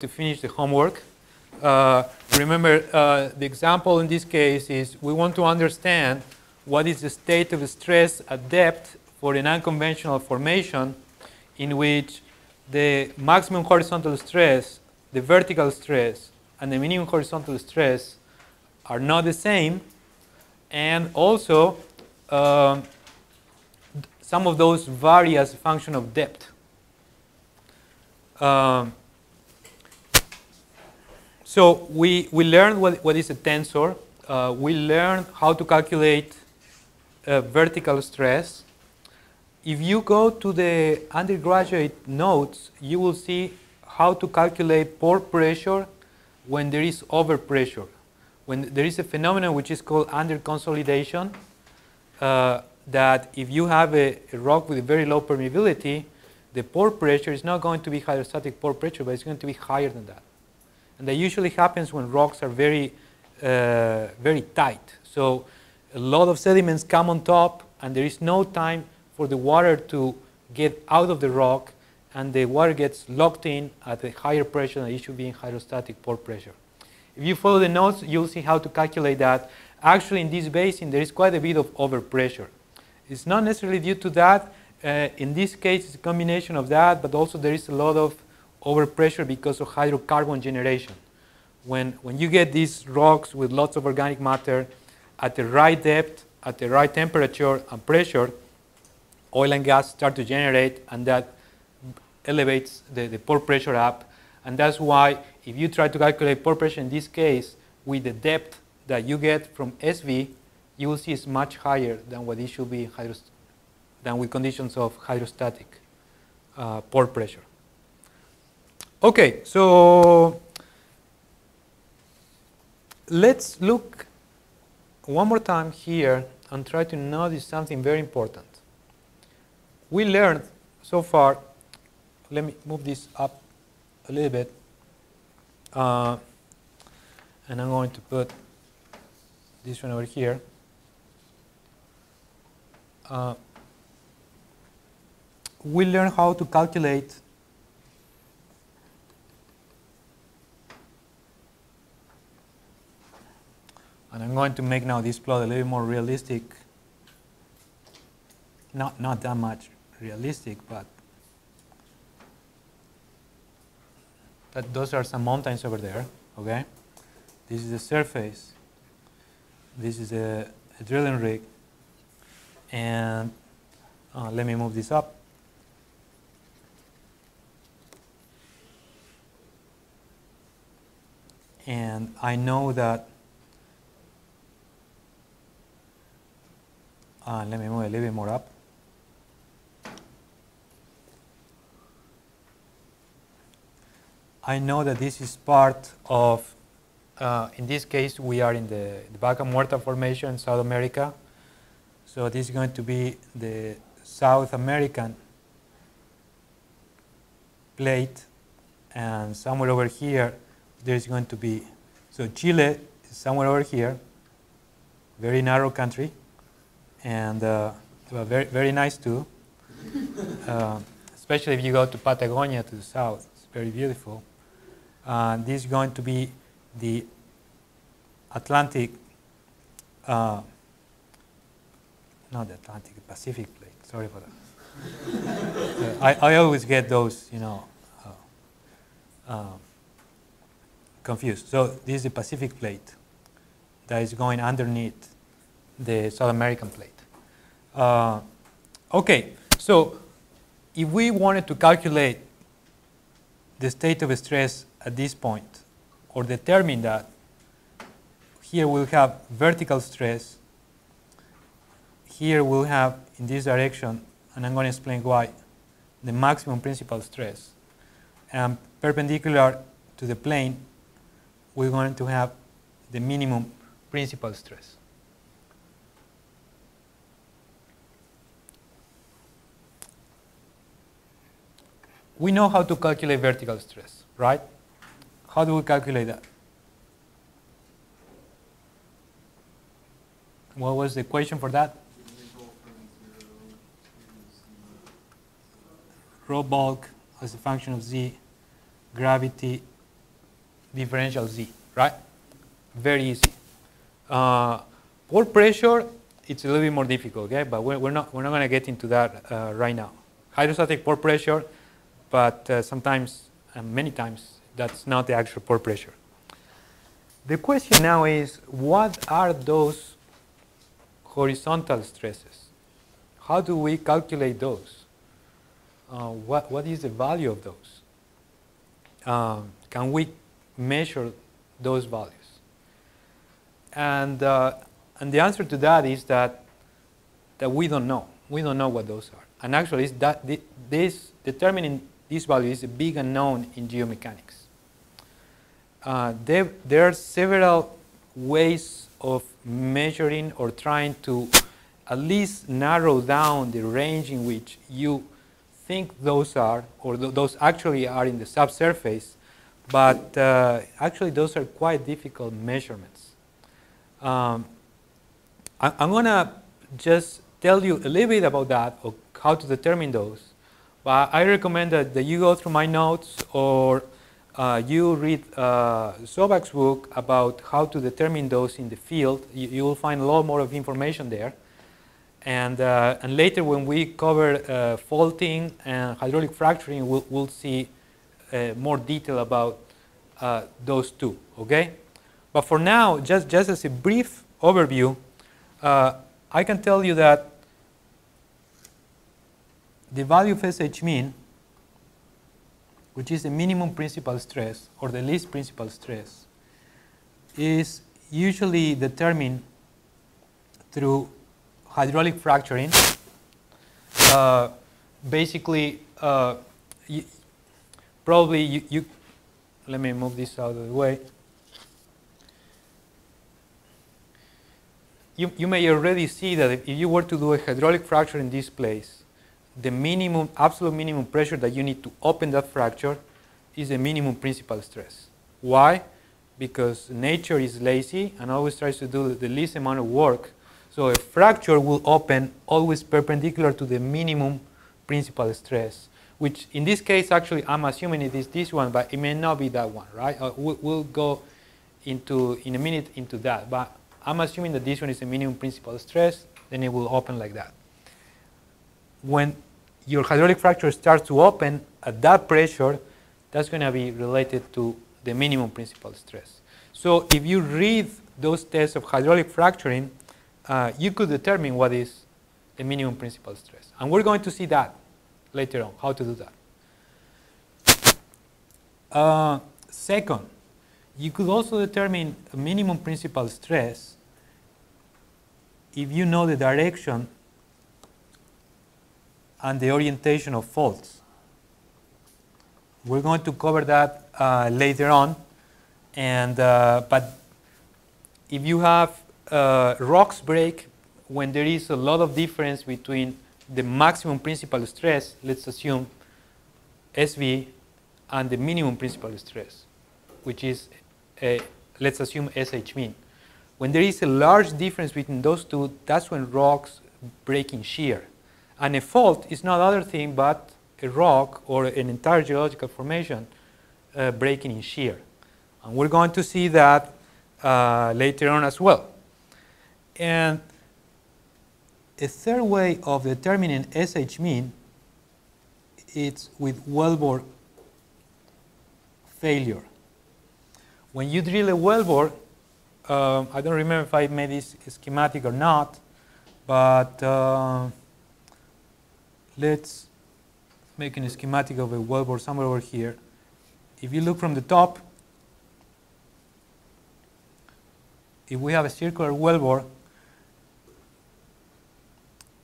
to finish the homework. Uh, remember, uh, the example in this case is we want to understand what is the state of stress at depth for an unconventional formation in which the maximum horizontal stress, the vertical stress, and the minimum horizontal stress are not the same. And also, um, some of those vary as a function of depth. Um, so we, we learned what, what is a tensor. Uh, we learned how to calculate uh, vertical stress. If you go to the undergraduate notes, you will see how to calculate pore pressure when there is overpressure. When there is a phenomenon which is called underconsolidation, uh, that if you have a, a rock with a very low permeability, the pore pressure is not going to be hydrostatic pore pressure, but it's going to be higher than that. And that usually happens when rocks are very, uh, very tight. So a lot of sediments come on top, and there is no time for the water to get out of the rock, and the water gets locked in at a higher pressure than it should be in hydrostatic pore pressure. If you follow the notes, you'll see how to calculate that. Actually, in this basin, there is quite a bit of overpressure. It's not necessarily due to that. Uh, in this case, it's a combination of that, but also there is a lot of overpressure because of hydrocarbon generation. When, when you get these rocks with lots of organic matter at the right depth, at the right temperature and pressure, oil and gas start to generate, and that elevates the, the pore pressure up. And that's why if you try to calculate pore pressure in this case with the depth that you get from SV, you will see it's much higher than what it should be than with conditions of hydrostatic uh, pore pressure. Okay, so let's look one more time here and try to notice something very important. We learned so far, let me move this up a little bit, uh, and I'm going to put this one over here. Uh, we learned how to calculate And I'm going to make now this plot a little more realistic. Not, not that much realistic, but that those are some mountains over there, okay? This is the surface. This is a, a drilling rig. And uh, let me move this up. And I know that Uh, let me move a little bit more up. I know that this is part of, uh, in this case, we are in the, the Vaca Muerta Formation in South America. So this is going to be the South American plate. And somewhere over here, there's going to be, so Chile is somewhere over here, very narrow country and uh, very, very nice too. uh, especially if you go to Patagonia to the south, it's very beautiful. Uh, this is going to be the Atlantic, uh, not the Atlantic, the Pacific plate. Sorry for that. I, I always get those, you know, uh, confused. So this is the Pacific plate that is going underneath the South American plate. Uh, okay, so if we wanted to calculate the state of stress at this point, or determine that, here we'll have vertical stress, here we'll have in this direction, and I'm going to explain why, the maximum principal stress. And perpendicular to the plane, we're going to have the minimum principal stress. We know how to calculate vertical stress, right? How do we calculate that? What was the equation for that? Rho bulk as a function of z, gravity differential z, right? Very easy. Uh, pore pressure, it's a little bit more difficult, okay? But we're, we're not, we're not going to get into that uh, right now. Hydrostatic pore pressure, but uh, sometimes, and many times, that's not the actual pore pressure. The question now is, what are those horizontal stresses? How do we calculate those? Uh, what, what is the value of those? Um, can we measure those values? And, uh, and the answer to that is that, that we don't know. We don't know what those are. And actually, that, this determining this value is a big unknown in geomechanics. Uh, there, there are several ways of measuring or trying to at least narrow down the range in which you think those are, or th those actually are in the subsurface, but uh, actually those are quite difficult measurements. Um, I, am going to just tell you a little bit about that, or how to determine those. But I recommend that, that you go through my notes or uh, you read uh, Zoback's book about how to determine those in the field. You, you will find a lot more of information there. And, uh, and later when we cover uh, faulting and hydraulic fracturing, we'll, we'll see uh, more detail about uh, those two, okay? But for now, just, just as a brief overview, I can tell you that the value of SH min which is the minimum principal stress or the least principal stress, is usually determined through hydraulic fracturing. Uh, basically, uh, you, probably you, you, let me move this out of the way. You, you may already see that if you were to do a hydraulic fracture in this place, the minimum, absolute minimum pressure that you need to open that fracture is the minimum principal stress. Why? Because nature is lazy and always tries to do the least amount of work. So a fracture will open always perpendicular to the minimum principal stress, which in this case, actually, I'm assuming it is this one, but it may not be that one, right? Uh, we'll, we'll go into, in a minute into that, but I'm assuming that this one is the minimum principal stress, then it will open like that. When your hydraulic fracture starts to open at that pressure, that's going to be related to the minimum principal stress. So if you read those tests of hydraulic fracturing, uh, you could determine what is the minimum principal stress. And we're going to see that later on, how to do that. Uh, second, you could also determine a minimum principal stress if you know the direction and the orientation of faults. We're going to cover that uh, later on. And, uh, but if you have uh, rocks break when there is a lot of difference between the maximum principal stress, let's assume SV, and the minimum principal stress, which is, a, let's assume SH min. When there is a large difference between those two, that's when rocks break in shear. And a fault is not other thing but a rock or an entire geological formation uh, breaking in shear. And we're going to see that uh, later on as well. And a third way of determining SH min is with wellbore failure. When you drill a wellbore, uh, I don't remember if I made this schematic or not, but uh, let's make a schematic of a wellbore somewhere over here. If you look from the top, if we have a circular wellbore,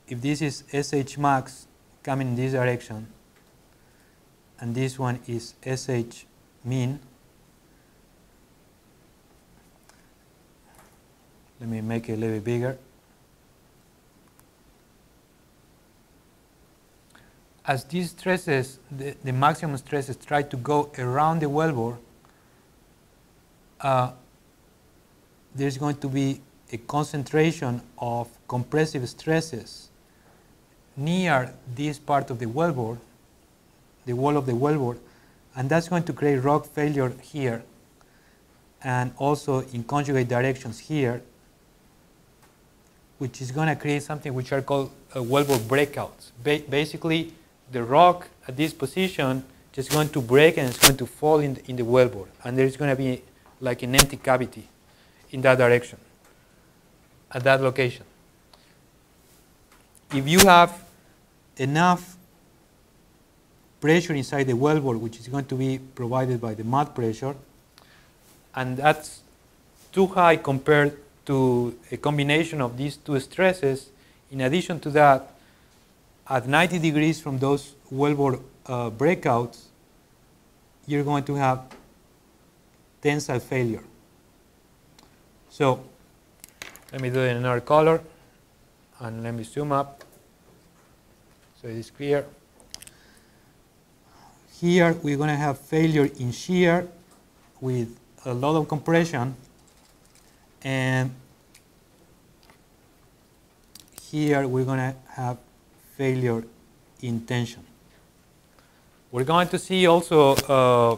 if this is SH max coming in this direction, and this one is SH min, let me make it a little bit bigger. As these stresses, the, the maximum stresses try to go around the wellbore, uh, there's going to be a concentration of compressive stresses near this part of the wellbore, the wall of the wellbore, and that's going to create rock failure here. and also in conjugate directions here, which is going to create something which are called uh, wellbore breakouts. Ba basically, the rock at this position just going to break and it's going to fall in the, in the wellbore. And there's going to be like an empty cavity in that direction at that location. If you have enough pressure inside the wellbore, which is going to be provided by the mud pressure, and that's too high compared to a combination of these two stresses. In addition to that, at 90 degrees from those wellbore uh, breakouts, you're going to have tensile failure. So let me do it in another color, and let me zoom up so it is clear. Here we're going to have failure in shear with a lot of compression and here we're going to have failure intention. We're going to see also uh,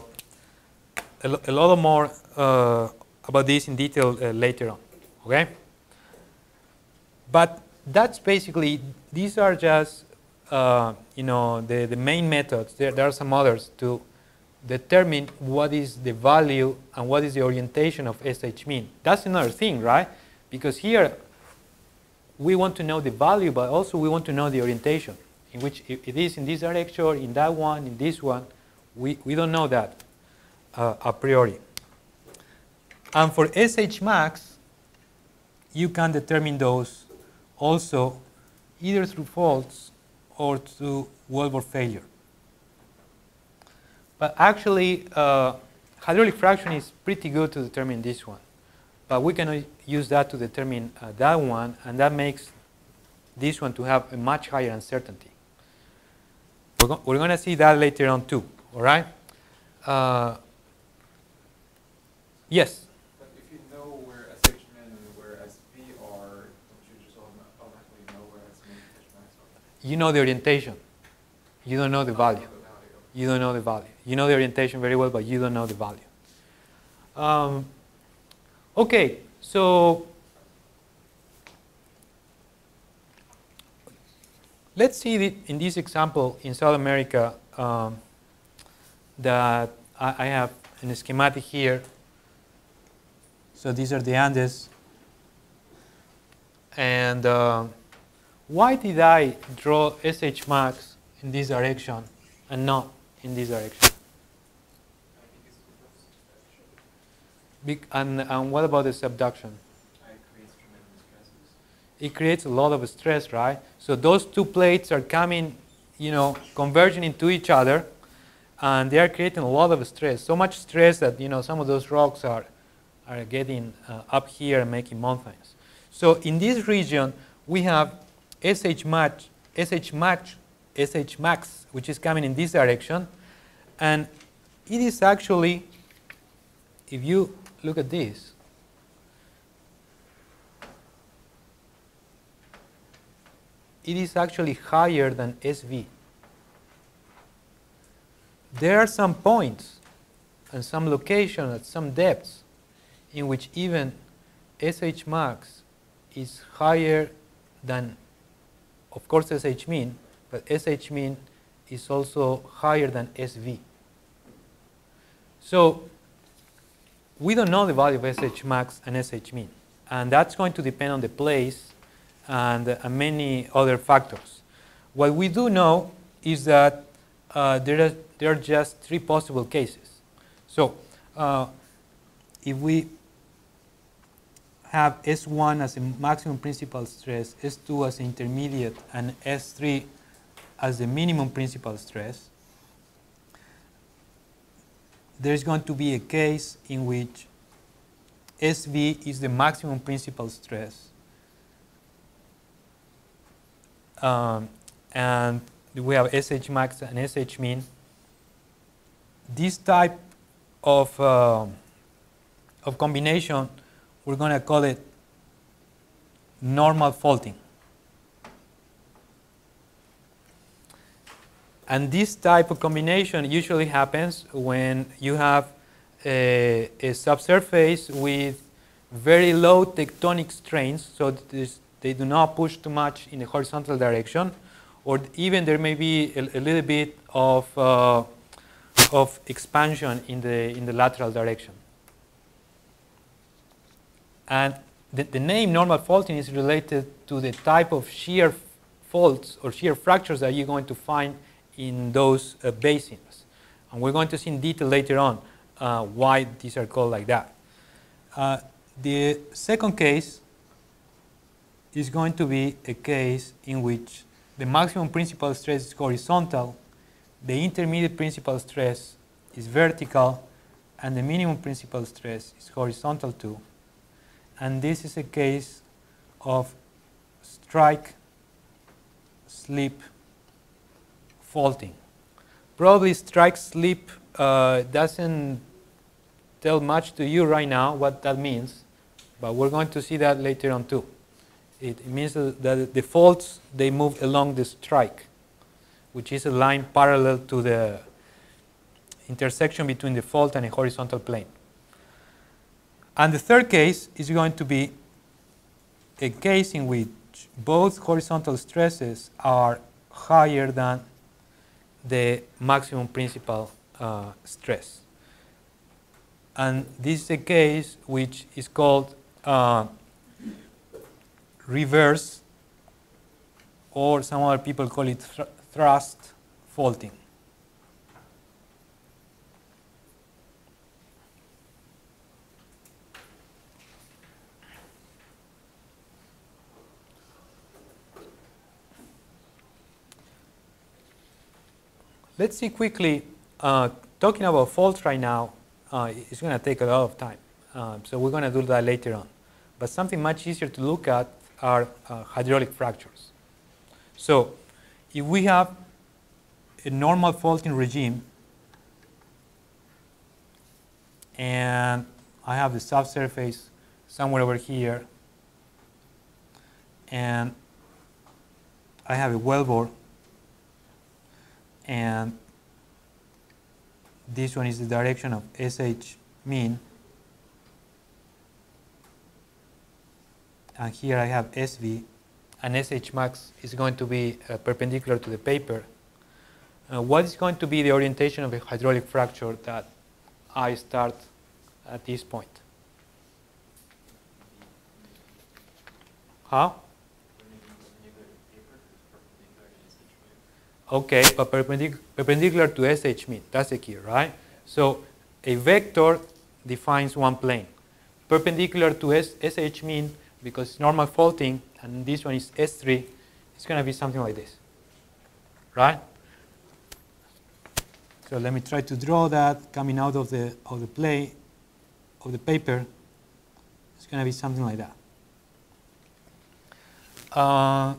a, a, lot more uh, about this in detail uh, later on, okay? But that's basically, these are just, uh, you know, the, the main methods. There, there are some others to determine what is the value and what is the orientation of SH min. That's another thing, right? Because here we want to know the value, but also we want to know the orientation, in which it is in this direction, in that one, in this one. We, we don't know that uh, a priori. And for SH max, you can determine those also either through faults or through wellbore failure. But actually, uh, hydraulic fraction is pretty good to determine this one. But we can use that to determine uh, that one, and that makes this one to have a much higher uncertainty. We're, go we're going to see that later on too, all right? Uh, yes? But if you know where SH min and where SV are, don't you just automatically know where SH max are? You know the orientation. You don't know the value. You don't know the value. You know the orientation very well, but you don't know the value. Um, okay, so let's see the, in this example in South America um, that I, I, have a schematic here. So these are the Andes. And uh, why did I draw SH max in this direction and not in this direction? And, and what about the subduction? It creates a lot of stress, right? So those two plates are coming, you know, converging into each other, and they are creating a lot of stress. So much stress that you know some of those rocks are are getting uh, up here and making mountains. So in this region, we have SH max, SH max, SH max, which is coming in this direction, and it is actually, if you look at this. It is actually higher than SV. There are some points and some locations at some depths in which even SH max is higher than, of course, SH min, but SH min is also higher than SV. So we don't know the value of SH max and SH min. And that's going to depend on the place and uh, many other factors. What we do know is that uh, there, are, there are just three possible cases. So uh, if we have S1 as a maximum principal stress, S2 as intermediate, and S3 as the minimum principal stress, there's going to be a case in which SV is the maximum principal stress. Um, and we have SH max and SH min. This type of, uh, of combination, we're going to call it normal faulting. And this type of combination usually happens when you have a, a subsurface with very low tectonic strains, so they do not push too much in the horizontal direction, or even there may be a, a little bit of, uh, of expansion in the, in the lateral direction. And the, the name normal faulting is related to the type of shear faults or shear fractures that you're going to find in those uh, basins. And we're going to see in detail later on uh, why these are called like that. Uh, the second case is going to be a case in which the maximum principal stress is horizontal, the intermediate principal stress is vertical, and the minimum principal stress is horizontal too. And this is a case of strike slip faulting. Probably strike slip uh, doesn't tell much to you right now what that means, but we're going to see that later on too. It, means that the faults they move along the strike, which is a line parallel to the intersection between the fault and a horizontal plane. And the third case is going to be a case in which both horizontal stresses are higher than the maximum principal uh, stress. And this is a case which is called uh, reverse, or some other people call it thr- thrust faulting. Let's see quickly, uh, talking about faults right now, uh, it's going to take a lot of time. Um, so we're going to do that later on. But something much easier to look at are uh, hydraulic fractures. So if we have a normal faulting regime, and I have the subsurface somewhere over here, and I have a wellbore, and this one is the direction of SH min, and here I have SV, and SH max is going to be uh, perpendicular to the paper. Uh, what is going to be the orientation of a hydraulic fracture that I start at this point? How? Okay, but perpendic- perpendicular to SH min. That's the key, right? So a vector defines one plane. Perpendicular to SH min, because it's normal faulting, and this one is S3, it's going to be something like this, right? So let me try to draw that coming out of the of the play of the paper. It's going to be something like that. Uh,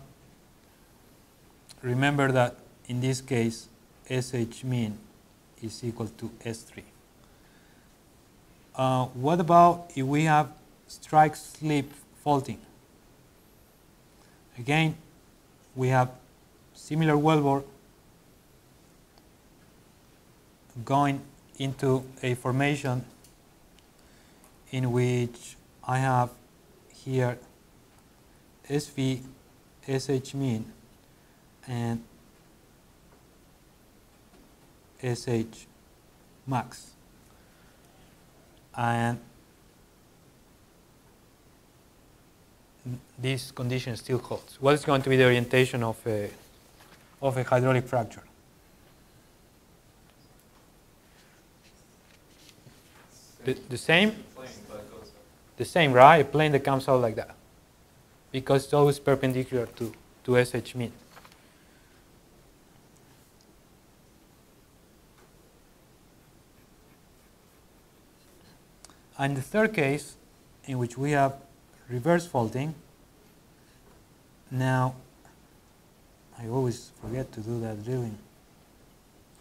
remember that in this case, SH min is equal to S3. Uh, what about if we have strike slip faulting? Again, we have similar wellbore going into a formation in which I have here SV, SH min, and SH max. And this condition still holds. What is going to be the orientation of a, of a hydraulic fracture? The, the same? The same, right? A plane that comes out like that. Because it's always perpendicular to, to SH min. And the third case, in which we have reverse faulting, now I always forget to do that drilling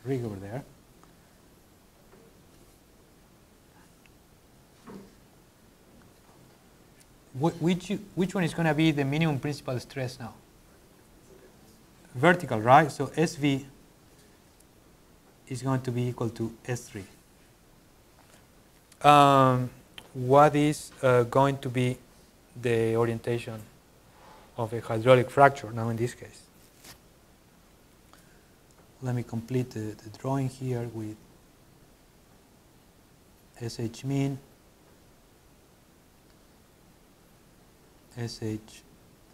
rig over there. Which, which one is going to be the minimum principal stress now? Vertical, right? So SV is going to be equal to S3. Um, what is uh, going to be the orientation of a hydraulic fracture now in this case. Let me complete the, the drawing here with SH min, SH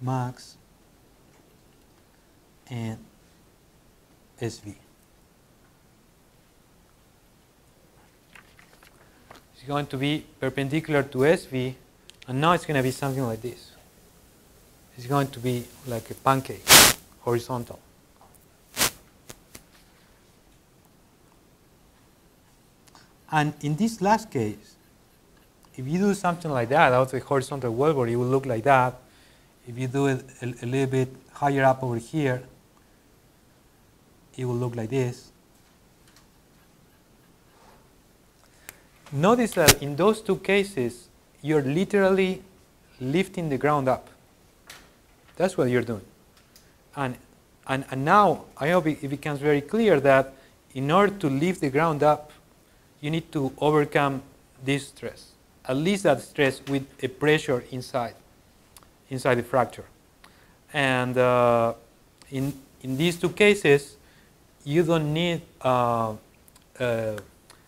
max, and SV. Going to be perpendicular to SV, and now it's going to be something like this. It's going to be like a pancake, horizontal. And in this last case, if you do something like that out of a horizontal wellbore, it will look like that. If you do it a, a little bit higher up over here, it will look like this. Notice that in those two cases, you're literally lifting the ground up. That's what you're doing. And, and, and now I hope it, becomes very clear that in order to lift the ground up, you need to overcome this stress, at least that stress with a pressure inside, inside the fracture. And uh, in, in these two cases, you don't need uh, uh,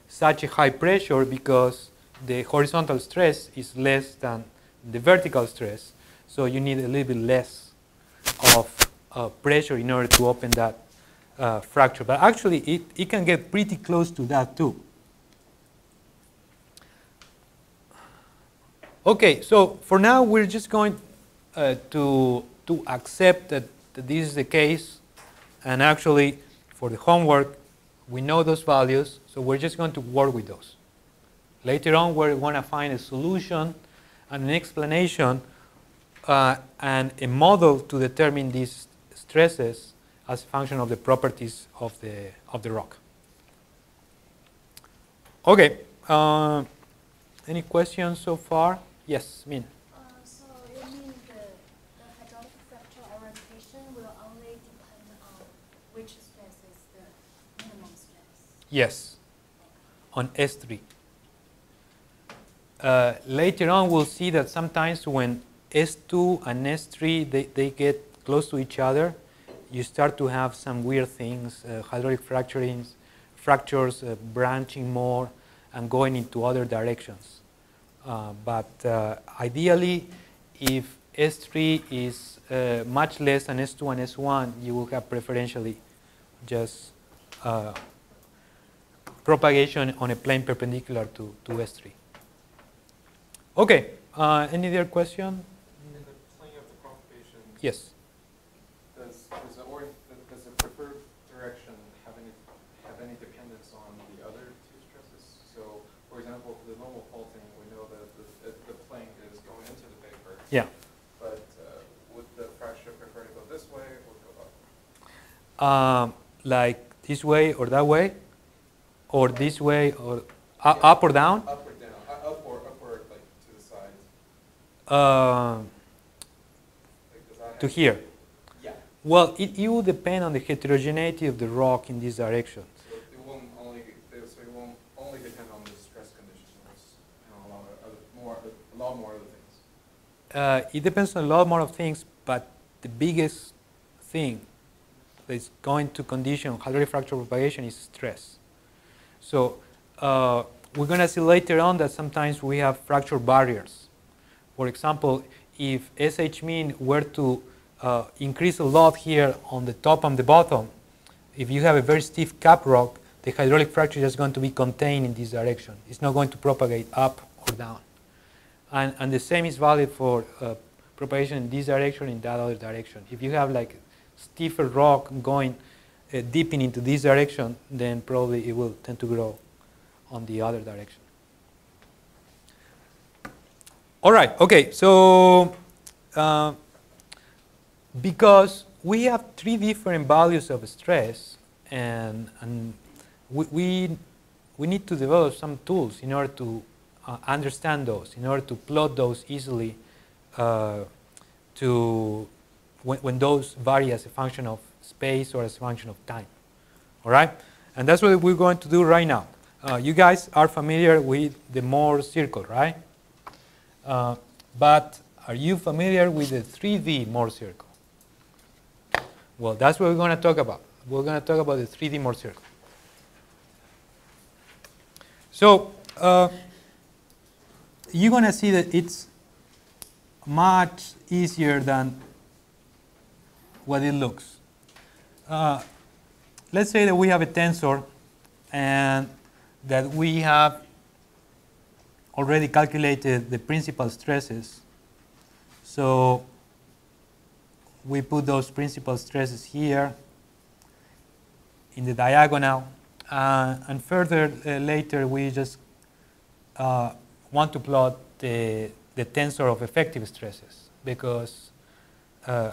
such a high pressure because the horizontal stress is less than the vertical stress. So you need a little bit less of uh, pressure in order to open that uh, fracture. But actually, it, it can get pretty close to that too. Okay, so for now, we're just going uh, to, to accept that, that this is the case. And actually, for the homework, we know those values, so we're just going to work with those. Later on, we're going to find a solution and an explanation uh, and a model to determine these stresses as a function of the properties of the, of the rock. Okay, uh, any questions so far? Yes, Min. Uh, so you mean the, the hydraulic fracture orientation will only depend on which stress is the minimum stress? Yes, on S3. Uh, later on, we'll see that sometimes when S2 and S3 they, they get close to each other, you start to have some weird things, uh, hydraulic fracturings, fractures uh, branching more and going into other directions. Uh, but uh, ideally, if S3 is uh, much less than S2 and S1, you will have preferentially just propagation on a plane perpendicular to, to S3. Okay, uh, any other question? In the plane of the propagation, Yes. does, does the, does the preferred direction have any, have any dependence on the other two stresses? So, for example, for the normal faulting, we know that the, the plane is going into the paper. Yeah. But uh, would the fracture prefer to go this way or go up? Um, like this way or that way, or this way or uh, up or down. Up or down? Uh, up or upward, like to the sides? Uh, Like, to here. Yeah. Well, it, it will depend on the heterogeneity of the rock in this direction. So it won't only, so it won't only depend on the stress conditions, know, a lot of other, more, a lot more other things. Uh, it depends on a lot more of things, but the biggest thing that's going to condition hydraulic fracture propagation is stress. So uh, we're going to see later on that sometimes we have fracture barriers. For example, if SH min were to uh, increase a lot here on the top and the bottom, if you have a very stiff cap rock, the hydraulic fracture is going to be contained in this direction. It's not going to propagate up or down. And, and the same is valid for uh, propagation in this direction, in that other direction. If you have like stiffer rock going uh, dipping into this direction, then probably it will tend to grow on the other direction. All right, okay, so uh, because we have three different values of stress, and, and we, we, need to develop some tools in order to uh, understand those, in order to plot those easily uh, to when, when those vary as a function of space or as a function of time. All right? And that's what we're going to do right now. Uh, you guys are familiar with the Mohr circle, right? Uh, but are you familiar with the 3D Mohr circle? Well, that's what we're going to talk about. We're going to talk about the 3D Mohr circle. So uh, you're going to see that it's much easier than what it looks. Uh, let's say that we have a tensor and that we have already calculated the principal stresses. So we put those principal stresses here in the diagonal. Uh, and further uh, later, we just uh, want to plot the, the tensor of effective stresses because uh,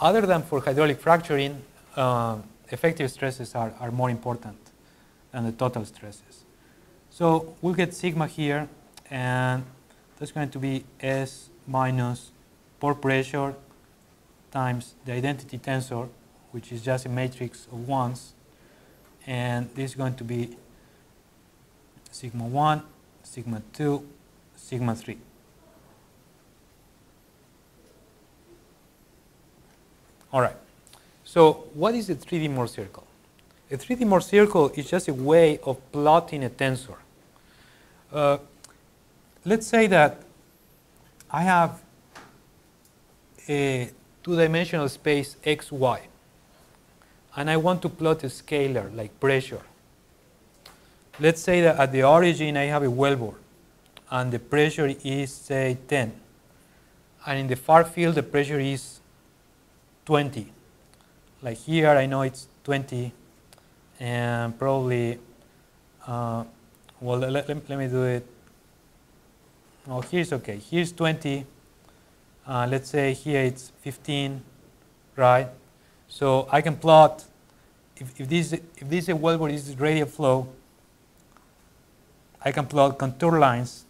other than for hydraulic fracturing, uh, effective stresses are, are more important than the total stresses. So we'll get sigma here, and that's going to be S minus pore pressure times the identity tensor, which is just a matrix of ones. And this is going to be sigma 1, sigma 2, sigma 3. All right. So what is a 3D Mohr circle? A 3D Mohr circle is just a way of plotting a tensor. Uh, let's say that I have a two-dimensional space xy, and I want to plot a scalar like pressure. Let's say that at the origin I have a wellbore, and the pressure is, say, 10. And in the far field, the pressure is 20. Like here, I know it's 20, and probably, uh, well, let, let, let, me do it. Oh, here's okay. Here's 20. Uh, let's say here it's 15, right? So I can plot, if, if, this, if this is a wellbore, this is radial flow, I can plot contour lines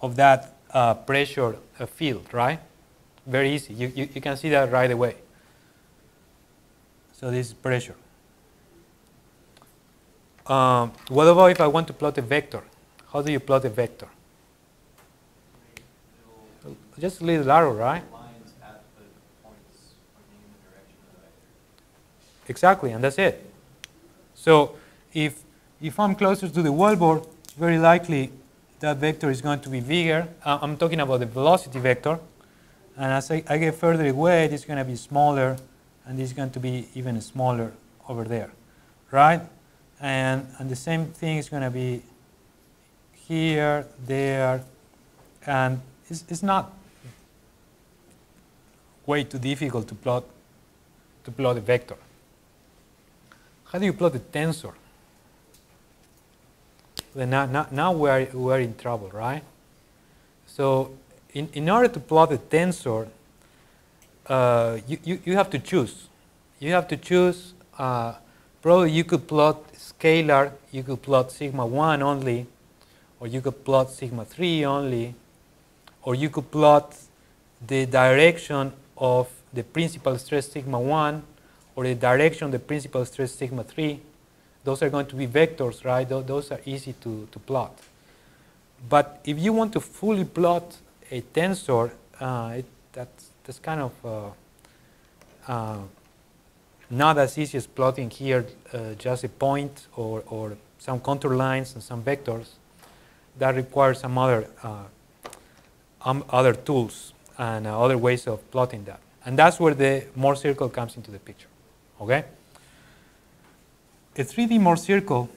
of that uh, pressure uh, field, right? Very easy. You, you, you can see that right away. So this is pressure. Um, what about if I want to plot a vector? How do you plot a vector? Just a little arrow, right? Exactly, and that's it. So if, if I'm closer to the it's very likely that vector is going to be bigger. Uh, I'm talking about the velocity vector. And as I, I get further away, it's going to be smaller, and this is going to be even smaller over there, right? And, and the same thing is going to be here, there, and it's, it's not way too difficult to plot to plot a vector. How do you plot a tensor? Then now, now, now we're, we're in trouble, right? So in, in order to plot a tensor, uh, you, you, you have to choose. You have to choose, uh, probably you could plot scalar, you could plot sigma 1 only, or you could plot sigma 3 only, or you could plot the direction of the principal stress sigma 1 or the direction of the principal stress sigma 3. Those are going to be vectors, right? Those are easy to, to plot. But if you want to fully plot a tensor, uh, it, that's, that's kind of uh, uh, not as easy as plotting here uh, just a point or, or some contour lines and some vectors. That requires some other, uh, um, other tools and other ways of plotting that. And that's where the Mohr circle comes into the picture. Okay? A 3D Mohr circle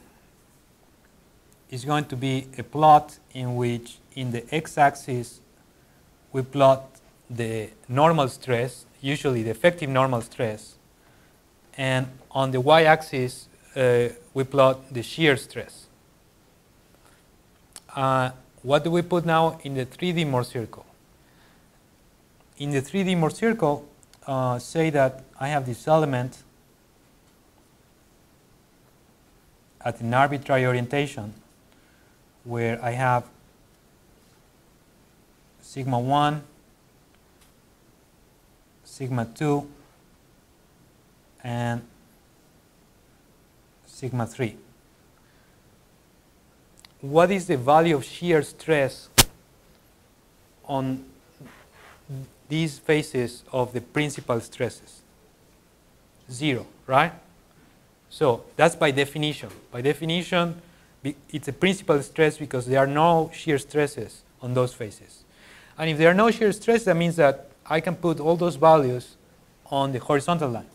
is going to be a plot in which in the x-axis we plot the normal stress, usually the effective normal stress, and on the y-axis uh, we plot the shear stress. Uh, what do we put now in the 3D Mohr circle? In the 3D Mohr circle, uh, say that I have this element at an arbitrary orientation where I have sigma 1, sigma 2, and sigma 3. What is the value of shear stress on these faces of the principal stresses? Zero, right? So that's by definition. By definition, it's a principal stress because there are no shear stresses on those faces. And if there are no shear stress, that means that I can put all those values on the horizontal line.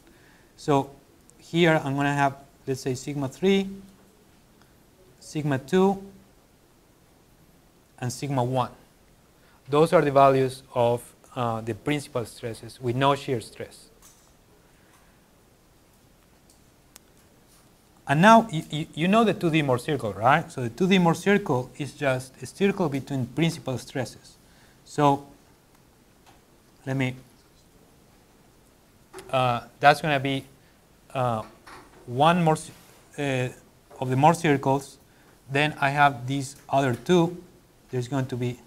So here I'm going to have, let's say, sigma 3, sigma 2, and sigma 1. Those are the values of uh, the principal stresses with no shear stress. And now you, you, know the 2D Mohr circle, right? So the 2D Mohr circle is just a circle between principal stresses. So let me, uh, that's going to be uh, one more uh, of the Mohr circles. Then I have these other two. There's going to be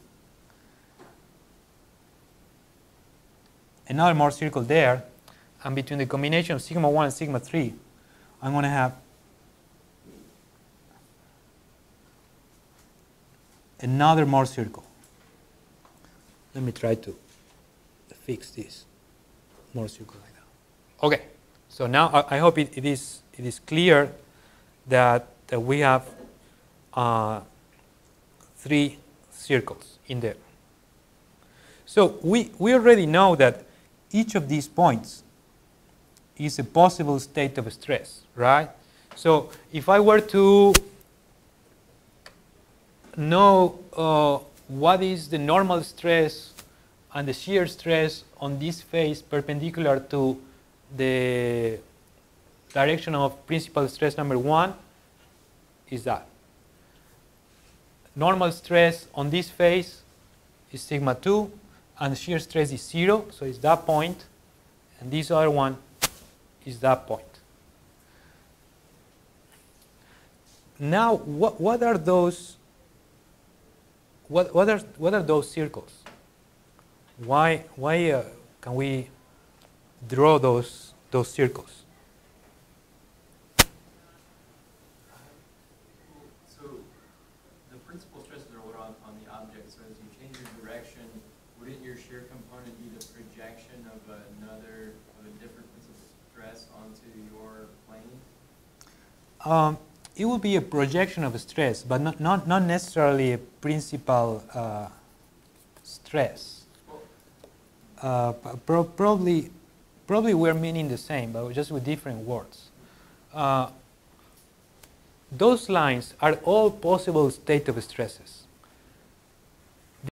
another Mohr circle there. And between the combination of sigma 1 and sigma 3, I'm going to have another Mohr circle. Let me try to fix this Mohr circle like that. Okay, so now I, I hope it, it, is, it is clear that, that we have uh, three circles in there. So we, we already know that each of these points is a possible state of stress, right? So if I were to know uh, what is the normal stress and the shear stress on this face perpendicular to the direction of principal stress number one is that. Normal stress on this face is sigma 2 and shear stress is 0, so it's that point, and this other one is that point. Now, what, what are those what, what, are, what are those circles? Why, why uh, can we draw those, those circles? So the principal stresses are what on, on the object, so as you change your direction, wouldn't your shear component be the projection of another, of a different principal stress onto your plane? Um, it will be a projection of stress, but not, not, not necessarily a principal uh, stress. Uh, pro- probably, probably we're meaning the same, but just with different words. Uh, those lines are all possible state of stresses.